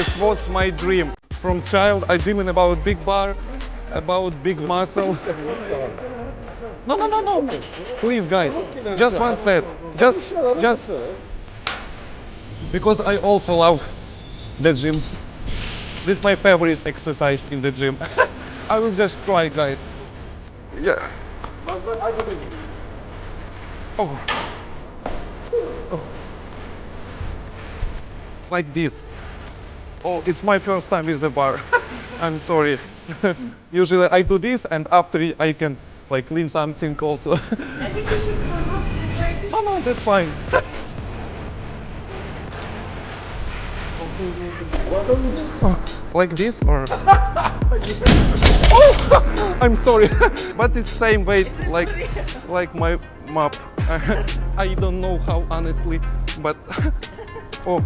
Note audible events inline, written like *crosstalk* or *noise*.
This was my dream. From child, I dreaming about big bar, about big muscles. No, no, no, no. Please, guys, just one set. Just, just. Because I also love the gym. This is my favorite exercise in the gym. *laughs* I will just try, guys. Yeah. Oh. Oh. Like this. Oh, it's my first time with the bar. *laughs* I'm sorry. *laughs* Usually I do this and after I can like clean something also. *laughs* I think you should come up right no, no, that's fine. Oh, like this or? oh, I'm sorry, but it's same weight like like my map. I don't know how honestly, but oh,